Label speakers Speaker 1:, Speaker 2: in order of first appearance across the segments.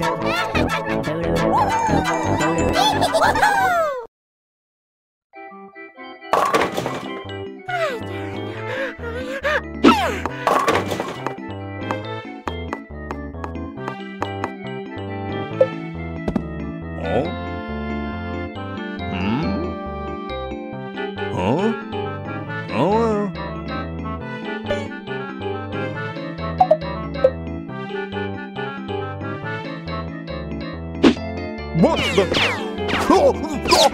Speaker 1: Oh? Hmm? 么子？哦，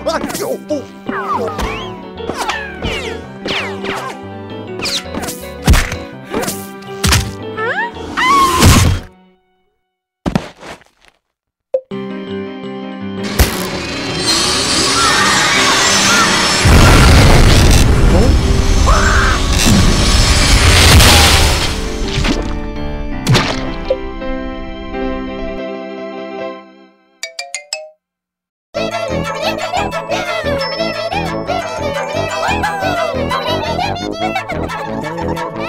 Speaker 1: 哎呦！Thank you.